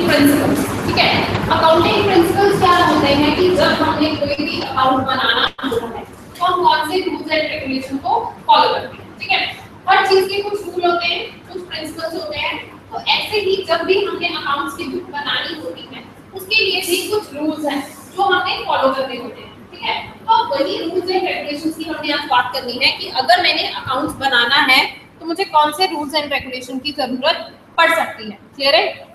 Accounting principles ठीक है? Accounting principles क्या होते हैं कि जब हमने कोई भी अकाउंट बनाना होता है तो हम कौन से रूल्स एंड रेगुलेशन को फॉलो करते हैं, ठीक है? हर चीज़ के कुछ रूल होते हैं, कुछ प्रिंसिपल्स होते हैं। तो ऐसे ही जब भी हमने अकाउंट्स की बुक बनानी होती है, उसके लिए भी कुछ रूल्स हैं जो हमें फॉलो करने होते हैं, ठीक है? तो वही रूल्स एंड रेगुलेशंस की हमने आज बात करनी है कि अगर मैंने अकाउंट्स बनाना है तो मुझे कौन से रूल्स एंड रेगुलेशन की ज़रूरत पड़ सकती है? क्लियर है?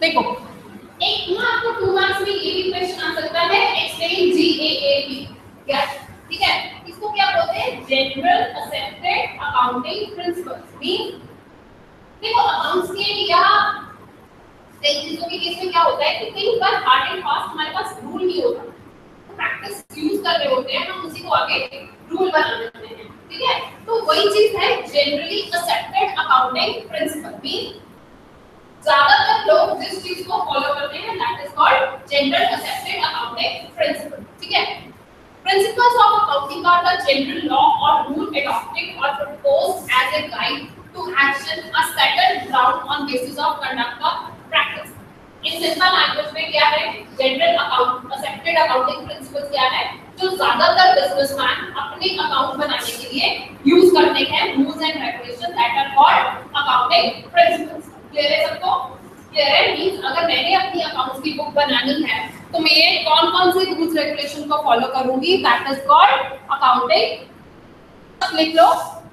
देखो, एक ना आपको टू मार्क्स में ये भी क्वेश्चन आ सकता है एक्सप्लेन जीएएपी क्या ठीक है? इसको क्या बोलते हैं? General accepted accounting principles mean देखो अकाउंट्स के या चीज़ों के केस में क्या होता है कि कई बार हार्ड एंड फास्ट हमारे पास रूल नहीं होता। प्रैक्टिस यूज़ कर रहे होते हैं, हम उसी को आगे रूल बना देते हैं। ठीक है? तो वही चीज़ है generally accepted accounting principle mean ज़्यादातर लोग जिस चीज़ को फॉलो करते हैं that is called general accepted accounting principle ठीक है? Principles of accounting are the general law or rule adopted or proposed as a guide to action, a settled ground on basis of conduct of practice. In simple language में क्या है? General account accepted accounting principles क्या है? जो ज़्यादातर businessman अपने account बनाने के लिए यूज़ करते हैं rules and regulation that are called accounting principles clear है सबको? क्लियर है? मींस अगर मैंने अपनी अकाउंट्स की बुक बनानी है तो मैं कौन कौन से रूल्स रेगुलेशन को फॉलो करूँगी? दैट इज़ कॉल्ड अकाउंटिंग लिख लो.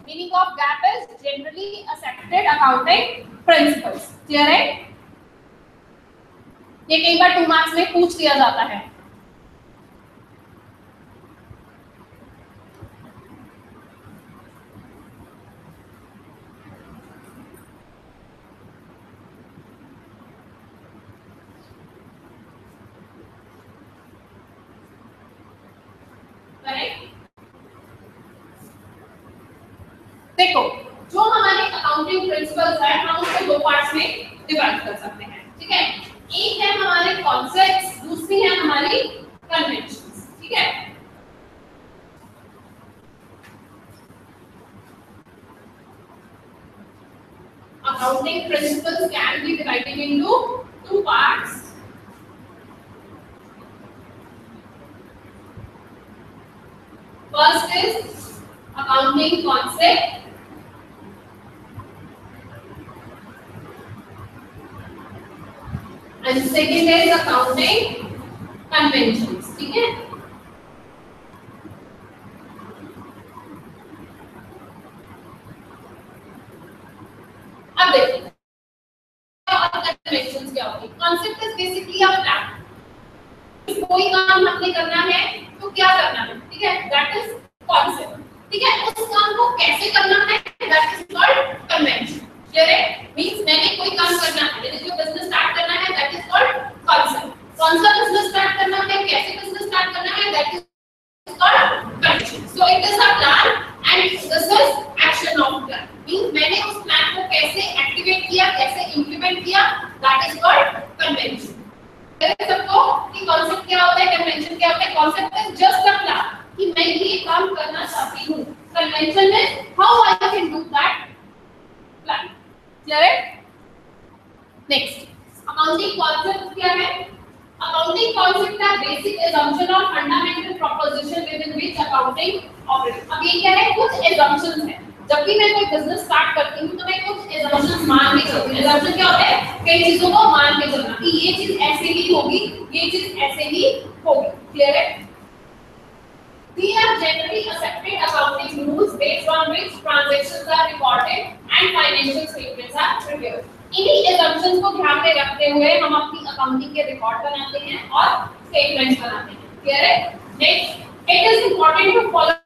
Meaning of GAAP is generally accepted accounting principles clear है? ये कई बार टू मार्क्स में पूछ दिया जाता है देखो जो हमारे अकाउंटिंग प्रिंसिपल है, हम उसको दो पार्ट्स में डिवाइड कर सकते हैं, ठीक है एक है हमारे कॉन्सेप्ट्स दूसरी है हमारी कन्वेंशंस ठीक है accounting principles can be divided into two parts First is accounting concept. And second is accounting conventions, ठीक है? अब देखिए कन्वेंशंस क्या concept is basically a plan कोई काम हमने करना है तो क्या करना है? ठीक है? दैट इज़ कॉन्सेप्ट ठीक है? उस काम को कैसे करना है that is called convention clear है मींस मैंने कोई काम करना है मैंने जो बिज़नेस स्टार्ट करना है दैट इज़ कॉल्ड कॉन्सेप्ट कौन सा बिज़नेस स्टार्ट करना है कैसे बिज़नेस स्टार्ट करना है that is called convention so it is a plan and this is action of plan means मैंने उस प्लान को कैसे एक्टिवेट किया कैसे इंप्लीमेंट किया दैट इज़ कॉल्ड कन्वेंशन सबको कि कॉन्सेप्ट क्या होता है कन्वेंशन क्या होता है concept is just a plan कि मैं ये काम करना चाहती हूँ convention is how I can do that plan clear है नेक्स्ट अकाउंटिंग कॉन्सेप्ट क्या है अकाउंटिंग कॉन्सेप्ट का बेसिक assumption और fundamental proposition within which accounting operates अब ये क्या है कुछ assumptions है जब भी मैं कोई बिज़नेस स्टार्ट करती हूँ तो मैं कुछ हूँ assumption क्या होता है कई चीज़ों को मान के चलना कि ये चीज़ ऐसे ही होगी ये चीज़ ऐसे ही होगी क्लियर है These are generally accepted accounting rules based on which transactions are recorded and financial statements are prepared. इन्हीं assumptions को ध्यान में रखते हुए हम अपनी अकाउंटिंग के रिकॉर्ड बनाते हैं और स्टेटमेंट्स बनाते हैं क्लियर है next it is important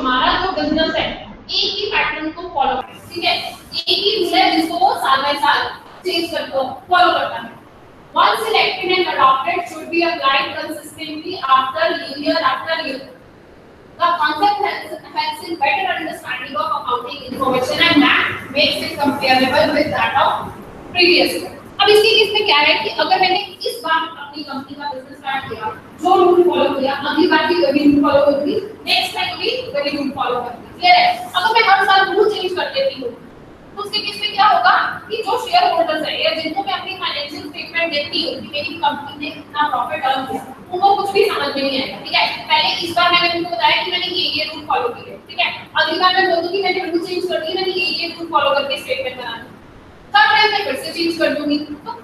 to follow business है एक ही पैटर्न को फॉलो करते ठीक है एक ही रूल है जिसको वो साल बाय साल चेंज करते फॉलो करता है Once selected and adopted should be applied consistently after year after year. The concept helps, helps in better understanding of accounting information and that makes it comparable with that of previous year. अब इसके case में क्या है कि अगर मैंने इस बार अपनी कंपनी का बिज़नेस स्टार्ट किया, जो रूल फॉलो किया, अगली बार भी वही रूल फॉलो करूँगी नेक्स्ट टाइम भी वही रूल फॉलो करूँगी क्लियर है? अगर मैं हर साल रूल चेंज कर देती हूँ तो उसके केस में क्या होगा कि जो शेयर होल्डर्स है या जिनको मैं अपनी फाइनेंशियल स्टेटमेंट देती हूँ कि मेरी कंपनी ने कितना प्रॉफिट अर्न किया, उनको कुछ भी समझ में नहीं आएगा, ठीक है? पहले इस बार मैंने उनको बताया कि मैंने ये ये रूल फॉलो किए, ठीक है? अगली बार मैं बोल दूँगी मैंने रूल चेंज कर दिया, मैंने ये ये रूल फॉलो करके स्टेटमेंट बनाना थर्ड टाइम मैं फिर से चेंज कर दूँगी। तो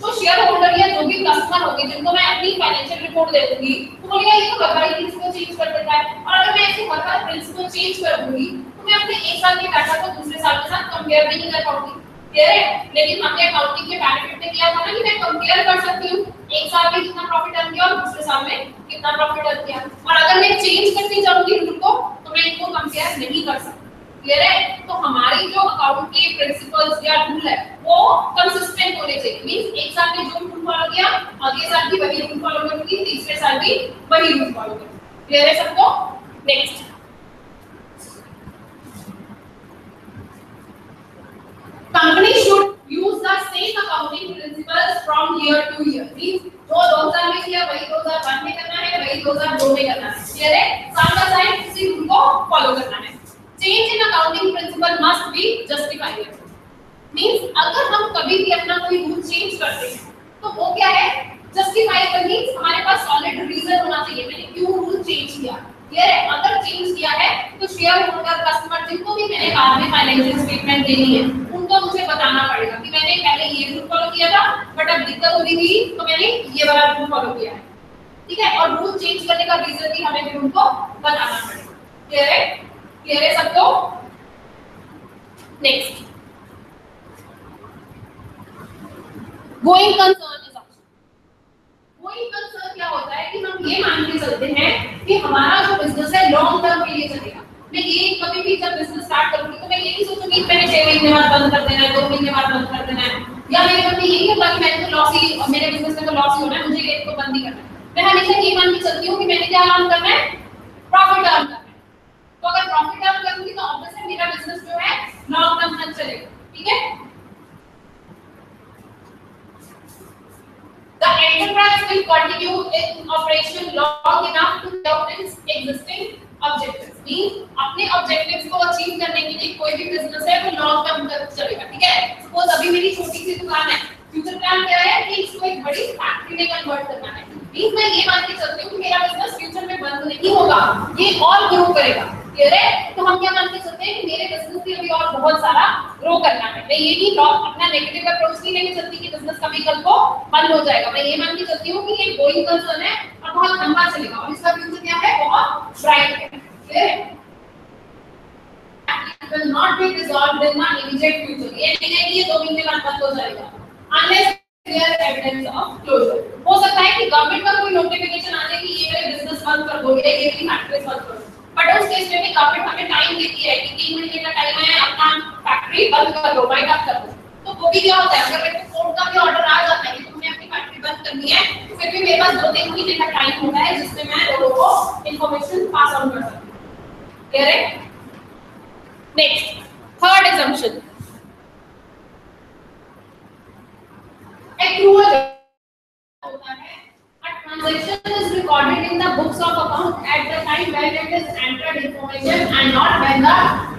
जो शेयर होल्डर या जो भी कस्टमर होंगे, जिनको मैं अपनी फाइनेंशियल रिपोर्ट दे दूँगी तो बोलेगा ये तो हर बार प्रिंसिपल चेंज कर देता है। और अगर मैं ऐसे हर बार प्रिंसिपल चेंज कर दूँगी तो मैं अपने एक साल के डाटा को दूसरे साल के साथ कंपेयर नहीं कर पाऊँगी। क्लियर है? लेकिन हमने अकाउंटिंग के बेनिफिट में किया था ना कि मैं कंपेयर कर सकती हूँ। एक साल में कितना प्रॉफिट अर्न किया और दूसरे साल में कितना प्रॉफिट अर्न किया। और अगर मैं चेंज करती जाऊँगी रूल को तो मैं इनको कंपेयर नहीं कर सकती। क्लियर है तो हमारी जो अकाउंट के प्रिंसिपल्स या रूल है, वो कंसिस्टेंट होने चाहिए। मींस एक साल में जो रूल फॉलो किया, अगले साल भी वही रूल फॉलो करूँगी, तीसरे साल भी वही रूल फॉलो करूँगी। क्लियर है सबको? Next company should use the same accounting principles from year to year means जो 2000 में किया, वही 2001 में करना है, वही 2002 में करना है। क्लियर है? साल का साल उसी रूल को फॉलो करना है। Change in accounting principle must be justifiable means, अगर हम कभी भी अपना कोई रूल चेंज करते हैं तो वो क्या है? जस्टिफाइबल मींस हमारे पास सॉलिड रीजन होना चाहिए। मैंने क्यों रूल चेंज किया? क्लियर है? अगर चेंज किया है तो शेयर होल्डर कस्टमर जिनको भी मैंने बाद में फाइनेंशियल स्टेटमेंट देनी है, उनको मुझे बताना पड़ेगा कि मैंने पहले ये रूल फॉलो किया था बट अब दिक्कत हो रही थी तो मैंने ये वाला रूल फॉलो किया है। ठीक है? और रूल चेंज करने का रीजन भी हमें फिर उनको बताना पड़ेगा। क्लियर है? क्लियर है सबको next going concern is going concern क्या होता है कि हम ये मान के चलते हैं कि हमारा जो बिज़नेस है लॉन्ग टर्म के लिए चलेगा। मैं ये कभी भी जब बिज़नेस स्टार्ट करूँगी तो मैं ये नहीं सोचूँगी मैंने छह महीने बाद बंद कर देना है, दो महीने बाद बंद कर देना है। या मेरे मन में यही होगा कि मैंने तो लॉस ही मेरे बिज़नेस में तो लॉस ही होना है, मुझे ये तो बंद ही करना है। मैं हमेशा ये मान के चलती हूँ कि मैंने क्या अर्न करना है? प्रॉफिट अर्न करना तो अगर प्रॉफिट अर्न करूँगी तो ऑब्वियसली मेरा बिज़नेस जो है लॉन्ग टर्म तक चलेगा, ठीक है? The enterprise will continue in operation long enough to serve its existing objectives. Means अपने objectives को achieve करने के लिए कोई भी business है, वो long term तक चलेगा, ठीक है? Suppose अभी मेरी छोटी सी दुकान है फ्यूचर प्लान क्या है कि इसको एक बड़ी फैक्ट्री में कन्वर्ट करना है? मैं ये मान के चलती हूँ कि मेरा बिज़नेस फ्यूचर में बंद नहीं होगा, ये और ग्रो करेगा। क्लियर है तो हम क्या मान के चलते हैं कि मेरे बिज़नेस में अभी और बहुत सारा ग्रो करना है मैं ये नहीं लॉस अपना नेगेटिव अप्रोच नहीं लेके चलती कि बिज़नेस कभी कल को बंद हो जाएगा मैं ये मान के चलती हूँ कि ये गोइंग कंसर्न है और बहुत लंबा चलेगा और इसका फ्यूचर क्या है बहुत ब्राइट है क्लियर है It will not be resolved in the immediate future. ये नहीं है कि ये दो महीने बाद बंद हो जाएगा. Unless is evidence of closure. हो सकता है कि गवर्नमेंट का कोई नोटिफिकेशन आ जाए कि ये मेरे बिज़नेस बंद कर दो या ये मेरी फैक्ट्री बंद कर दो. बट उस केस में भी गवर्नमेंट हमें टाइम देती है कि तीन महीने का टाइम है, अपना फैक्ट्री बंद कर दो वाइट अप कर दो। तो वो भी क्या होता है, अगर मेरे कोर्ट का भी ऑर्डर आ जाता है कि तुमने अपनी फैक्ट्री बंद करनी है, फिर भी मेरे पास दो तीन महीने का टाइम होता है जिसमें मैं लोगों को इन्फॉर्मेशन पास ऑन कर सकती हूँ। क्लियर है? Next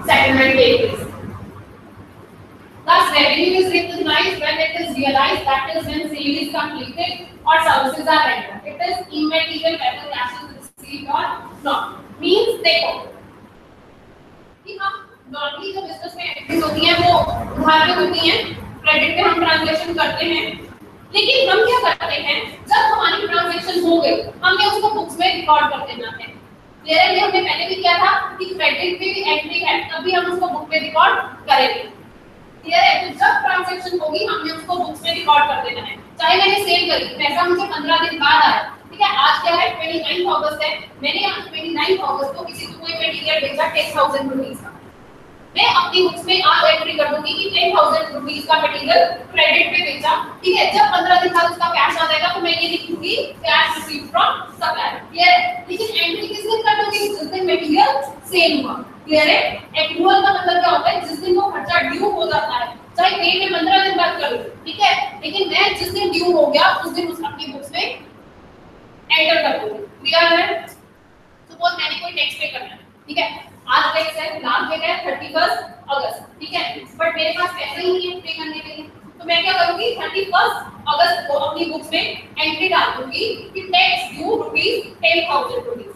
settlement takes place thus revenue is recognized when it is realized that is when sale is completed or services are rendered it is immaterial whether cash is received or not means कि हम normally जो business में entries होती हैं वो उधार पे होती हैं क्रेडिट पे हम ट्रांजैक्शन करते हैं लेकिन हम क्या करते हैं जब हमारी ट्रांजैक्शन हो गई हमने उसको बुक्स में रिकॉर्ड कर देना है क्लियर है हमने पहले भी किया था, कि क्रेडिट पे भी एंट्री है तब भी हम उसको बुक में रिकॉर्ड करेंगे। क्लियर है? तो जब ट्रांजैक्शन होगी, हमने उसको बुक्स में रिकॉर्ड कर देना है। चाहे मैंने सेल करी, पैसा मुझे 15 दिन बाद आया। ठीक है? आज क्या है? 29 अगस्त है। मैंने आज 29 अगस्त को किसी को कोई मटेरियल भेजा 10000 रुपीस का। मैं अपनी बुक्स में आज एंट्री कर दूँगी कि 10000 रुपीस का मटेरियल क्रेडिट पे बेचा। ठीक है? जब 15 दिन बाद उसका कैश आ जाएगा तो मैं ये लिखूँगी cash received from supplier clear लेकिन एंट्री किस दिन कर दूँगी? जिस दिन मटेरियल सेल हुआ। क्लियर है? एक्रूअल का मतलब क्या होता है? जिस दिन वो खर्चा ड्यू हो जाता है। चाहे पे में 15 दिन बाद कर ठीक है? लेकिन मैं जिस दिन ड्यू हो गया, उस दिन उस अपनी बुक्स में एंटर कर दूँगी। क्लियर है? सपोज़ मैंने कोई टैक्स पे करना है। ठीक है? आज टैक्स है लास्ट डेट है 31 अगस्त ठीक है? बट मेरे पास पैसे ही नहीं है पे करने के लिए। तो मैं क्या करूँगी? 31 अगस्त को अपनी बुक्स में एंट्री डाल दूँगी कि टैक्स ड्यू रुपीस 10000 रुपीस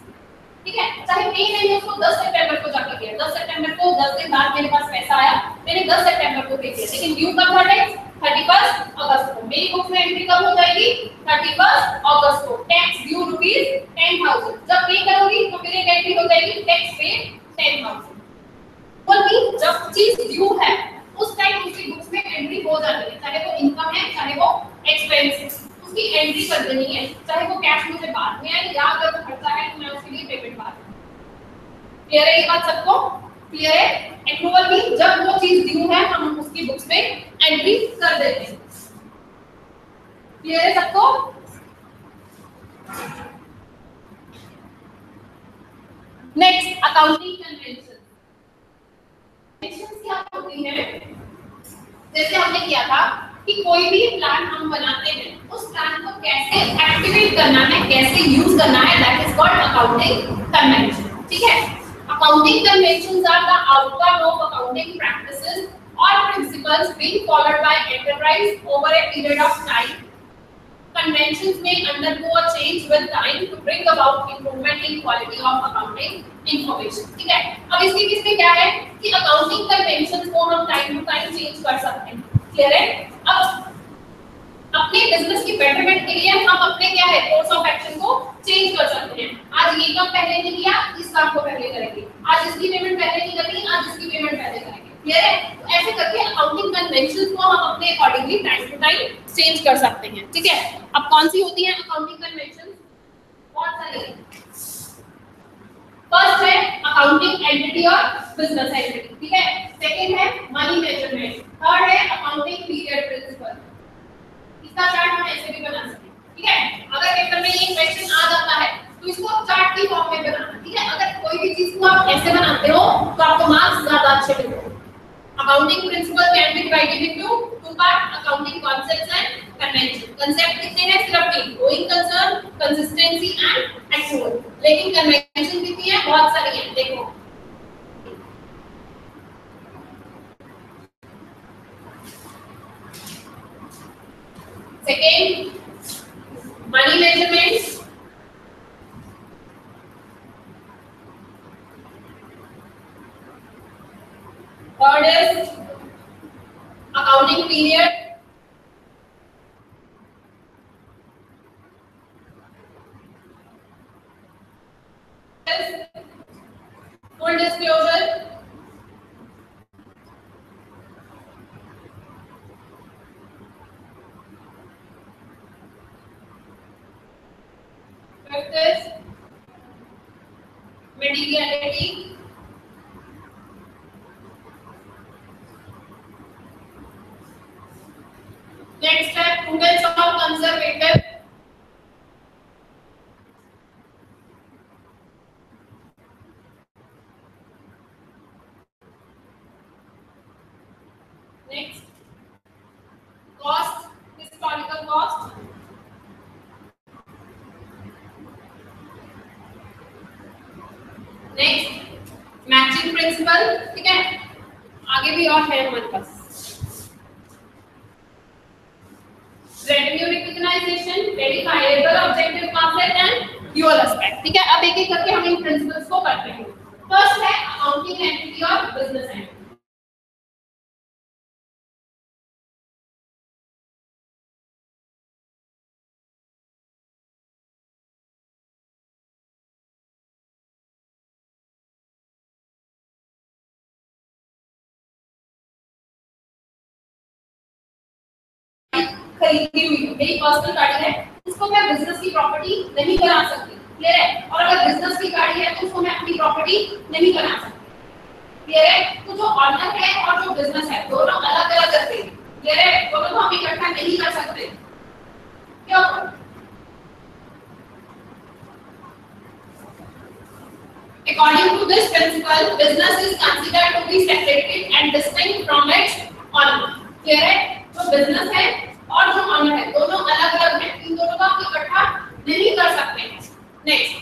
ठीक है? चाहे पे मैंने उसको 10 सितंबर को जाकर किया 10 सितंबर को 10 दिन बाद मेरे पास पैसा आया, मैंने 10 सितंबर को पे किया। लेकिन ड्यू कब था टैक्स 31 अगस्त को। मेरी बुक्स में एंट्री कब हो जाएगी? 31 अगस्त को। टैक्स ड्यू रुपीस 10000 जब पे करूँगी तो मेरी एंट्री हो जाएगी टैक्स पे 10000 बोल जब चीज़ ड्यू है, उस टाइम उसकी बुक्स में एंट्री हो जाती है, चाहे वो इनकम है, चाहे वो एक्सपेंस उसकी एंट्री कर देनी है, चाहे वो कैश मुझे बाद में आए या अगर खर्चा है तो मैं उसके लिए पेमेंट बाद क्लियर है ये बात सबको? क्लियर है? एक्रूवल भी जब वो चीज़ ड्यू है, हम उसकी बुक्स में एंट्री कर देते हैं। क्लियर है सबको? नेक्स्ट अकाउंटिंग कन्वेंशन कन्वेंशन क्या होती है? जैसे हमने किया था कि कोई भी प्लान हम बनाते हैं, उस प्लान को कैसे एक्टिवेट करना है, कैसे यूज़ करना है that is called accounting convention ठीक है? Accounting conventions are the outcome of accounting practices or principles being followed by enterprise over a period of time conventions may undergo a change with time to bring about improvement in quality of accounting information, ठीक है? अब इसके बीच में क्या है कि accounting conventions को हम टाइम टू टाइम चेंज कर सकते हैं क्लियर है? अब अपने बिज़नेस की बेटरमेंट के लिए हम अपने क्या है कोर्स ऑफ़ एक्शन को चेंज कर सकते हैं। आज ये काम पहले नहीं किया, इस काम को पहले करेंगे। आज इसकी पेमेंट पहले नहीं करनी, आज इसकी पेमेंट पहले करेंगे। क्लियर है? तो ऐसे करके अकाउंटिंग कन्वेंशन को हम अपने accordingly time to time change कर सकते हैं। ठीक है? अब कौन सी होती है अकाउंटिंग कन्वेंशंस बहुत सारी फ़र्स्ट है अकाउंटिंग एंटिटी और बिज़नेस एंटिटी ठीक है? सेकंड है मनी मेज़रमेंट थर्ड है अकाउंटिंग पीरियड प्रिंसिपल इसका चार्ट हम ऐसे भी बना सकते हैं। ठीक है? अगर पेपर में ये क्वेश्चन आ जाता है तो इसको चार्ट की फॉर्म में बनाना। ठीक है? अगर कोई भी चीज़ को आप ऐसे बनाते हो तो आपको मार्क्स ज़्यादा अच्छे मिलते हैं accounting principle can be divided into two part accounting concepts and convention concept कितने हैं? सिर्फ़ तीन going concern consistency and actual लेकिन कन्वेंशन कितनी है? बहुत सारी है, देखो। Second money measurements Third is accounting period. Full disclosure. Principle ठीक है? आगे भी और है हमारे पास। ठीक है? अब एक एक करके हम इन प्रिंसिपल्स को करते हैं। फ़र्स्ट है अकाउंटिंग एंटिटी और बिज़नेस एंटिटी खरीदी हुई है मेरी पर्सनल गाड़ी है उसको मैं बिज़नेस की प्रॉपर्टी नहीं बना सकती। क्लियर है? और अगर बिज़नेस की गाड़ी है तो उसको मैं अपनी प्रॉपर्टी नहीं बना सकती। क्लियर है? तो जो ऑनर है और जो बिज़नेस है दोनों अलग अलग करते हैं। क्लियर है? दोनों को हम इकट्ठा नहीं कर सकते। क्यों? According to this principle, business is considered to be separated and distinct from its owner. Clear है? जो business है और जो owner है, दोनों अलग अलग हैं. इन दोनों को आप इकट्ठा नहीं कर सकते हैं. Next,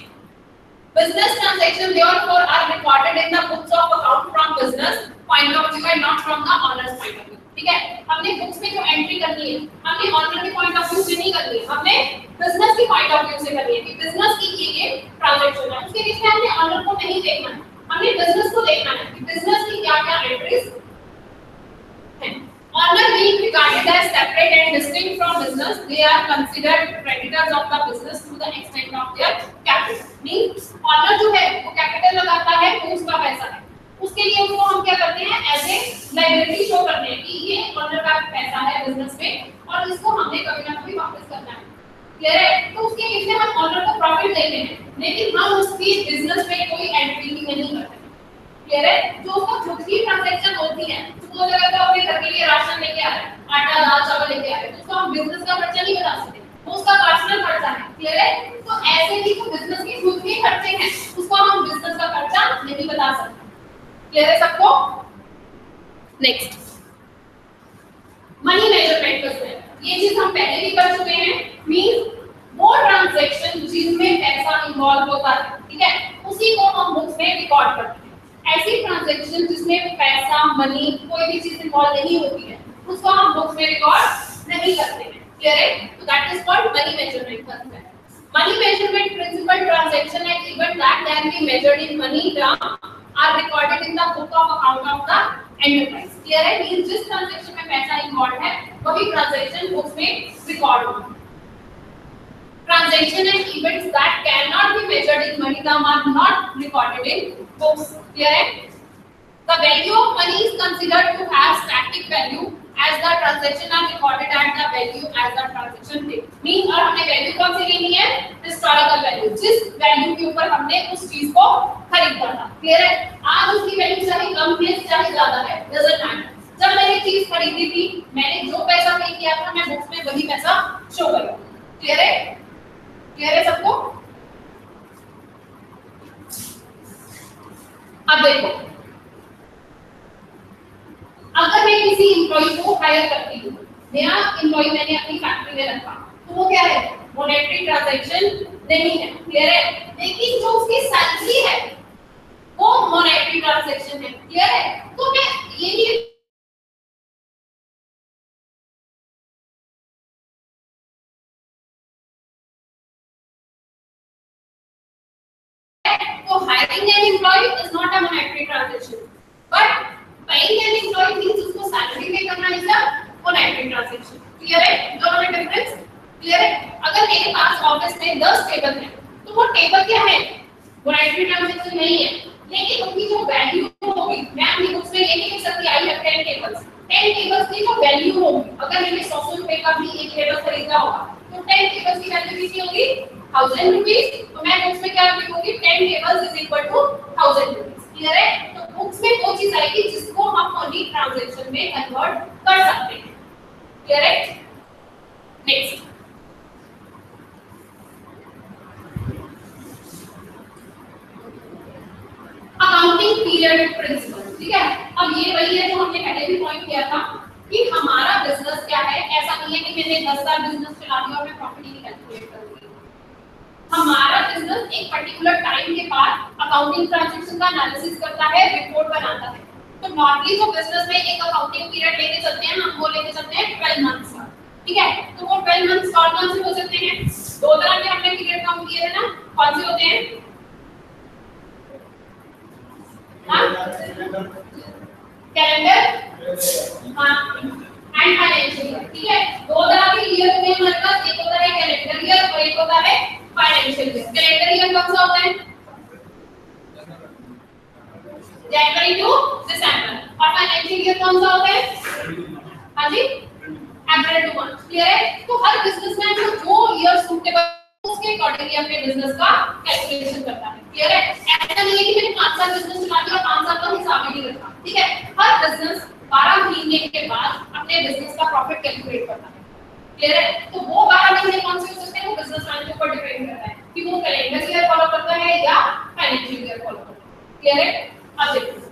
business transactions therefore are recorded in the books of account from business point of view and not from the owner's point of view. ठीक है हमने बुक्स में जो एंट्री करनी है हमने ऑनर के पॉइंट ऑफ़ व्यू से नहीं करनी है हमने बिज़नेस के पॉइंट ऑफ़ व्यू से करनी है कि बिज़नेस की ये ये ट्रांजैक्शन है उसके में हमने ऑनर को नहीं देखना है हमने बिज़नेस को देखना है कि बिज़नेस की क्या-क्या एंट्रीज हैं Honor being regarded as separate and distinct from business, they are considered creditors of the business to the extent of their capital. Means owner जो है वो capital लगाता है तो उसका पैसा है उसके लिए उसको हम क्या करते हैं एज ए लाइबिलिटी शो करते हैं कि ये ऑनर का पैसा है बिज़नेस में और इसको हमने कभी ना कभी वापस करना है क्लियर है तो उसके बीच में हम ऑनर को प्रॉफिट देते हैं लेकिन हम उसकी बिज़नेस में कोई एंट्री नहीं करते क्लियर है जो उसका खुद की ट्रांजैक्शन होती है वो अगर तो अपने घर के लिए राशन लेके आ रहा है आटा दाल चावल लेके आ रहा है तो उसको हम बिज़नेस का खर्चा नहीं बता सकते वो उसका पर्सनल खर्चा है क्लियर है तो ऐसे ही तो बिज़नेस के खुद के खर्चे हैं उसको हम बिज़नेस का खर्चा नहीं बता सकते क्लियर है सबको नेक्स्ट मनी मेज़रमेंट का ये चीज़ हम पहले भी कर चुके हैं मींस वो ट्रांजैक्शन जिसमें पैसा इन्वॉल्व होता है ठीक है उसी को हम बुक्स में रिकॉर्ड करते हैं ऐसी ट्रांजैक्शन जिसमें पैसा मनी कोई भी चीज़ इन्वॉल्व नहीं होती है उसको हम बुक्स में रिकॉर्ड नहीं करते हैं क्लियर है तो that is called money measurement money measurement principle transaction and event that can be measured in money term are recorded in the book of account of the enterprise clear है means जिस transaction में पैसा involve है वही transaction books में record होगा transaction and events that cannot be measured in money term are not recorded in books clear है the value of money is considered to have static value as the transaction are recorded at the value as the transaction date. Mean और हमने value कौन सी लेनी है? Historical value जिस value के ऊपर हमने उस चीज़ को खरीदा था। क्लियर है? आज उसकी वैल्यू चाहे कम है, चाहे ज़्यादा है डजंट मैटर जब मैंने चीज़ खरीदी थी, मैंने जो पैसा पे किया था, मैं बुक्स में वही पैसा शो करूँगा क्लियर है? क्लियर है सबको? अब देखो अगर मैं किसी एम्प्लॉय को हायर करती हूँ। नया एम्प्लॉय मैंने अपनी फैक्ट्री में रखा। तो वो क्या है? मोनेटरी ट्रांजैक्शन नहीं है। क्लियर है? लेकिन जो उसकी सैलरी है, वो मोनेटरी ट्रांजैक्शन है। क्लियर है? तो मैं ये नहीं तो hiring an employee is not a monetary transaction but paying an employee means उसको salary करना is a monetary है। दोनों में difference? Clear है? अगर मेरे पास ऑफ़िस में 10 टेबल हैं तो वो टेबल क्या है? monetary transaction नहीं है। लेकिन उनकी जो वैल्यू होगी, मैं अपनी बुक्स में ये नहीं लिख सकती आई हैव 10 टेबल्स 10 टेबल्स की जो वैल्यू होगी, अगर मैंने 100 रुपए का भी एक टेबल खरीदा होगा तो 10 टेबल्स की वैल्यू कितनी होगी? 1000 रुपीस तो मैं बुक्स में क्या लिखूँगी? 10 tables is equal to 1000 rupees clear है तो बुक्स में वो चीज़ आएगी जिसको हम मनी ट्रांजैक्शन में कन्वर्ट कर सकते हैं। क्लियर है? नेक्स्ट अकाउंटिंग पीरियड प्रिंसिपल ठीक है? अब ये वही है जो हमने पहले भी पॉइंट किया था कि हमारा बिज़नेस क्या है? ऐसा नहीं है कि मैंने 10 साल बिज़नेस चला दिया और मैं प्रॉफिट नहीं कैलकुलेट करूँगी हमारा बिज़नेस एक पर्टिकुलर टाइम के बाद अकाउंटिंग ट्रांजैक्शन का एनालिसिस करता है रिपोर्ट बनाता है। तो नॉर्मली जो बिज़नेस में एक अकाउंटिंग पीरियड लेके चलते हैं, हम वो लेके चलते हैं 12 मंथ्स का। ठीक है? तो वो 12 मंथ्स कौन कौन से हो सकते हैं। दो तरह के हमने पीरियड काउंट किए थे ना। कौन से होते हैं? कैलेंडर हाँ। एंड फाइनेंशियल ठीक है? दो तरह के ईयर होते हैं हमारे पास। एक होता है कैलेंडर ईयर और एक होता है फाइनेंशियल ईयर कैलेंडर ईयर कब से होता है जनवरी टू दिसंबर और फाइनेंशियल ईयर कौन सा होता है हाँ जी एवरेज टू मंथ क्लियर है? तो हर बिजनेसमैन जो जो ईयर सूटेबल उसके अकॉर्डिंगली अपने बिज़नेस का कैलकुलेशन करता है. क्लियर है? ऐसा नहीं है कि मैंने पाँच साल बिज़नेस चला दिया पाँच साल का हिसाब ही नहीं रखा. ठीक है? हर बिज़नेस 12 महीने के बाद अपने बिज़नेस का प्रॉफिट कैलकुलेट करता है. क्लियर है? तो वो 12 महीने कौन से हो सकते हैं? वो बिज़नेस मैन के ऊपर डिपेंड करता है. कि वो कैलेंडर ईयर फॉलो करता है या फाइनेंशियल ईयर फॉलो करता है क्लियर है अब देखो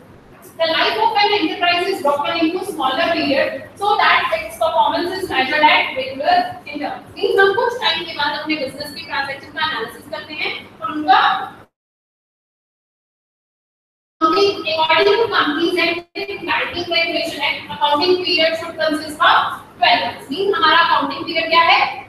The life of an enterprise is broken into smaller period so that its performance is measured at regular intervals. Means हम कुछ टाइम के बाद अपने बिज़नेस के ट्रांजैक्शन का एनालिसिस करते हैं और उनका according to companies and banking regulation act accounting period should consist of 12 months means हमारा accounting period क्या है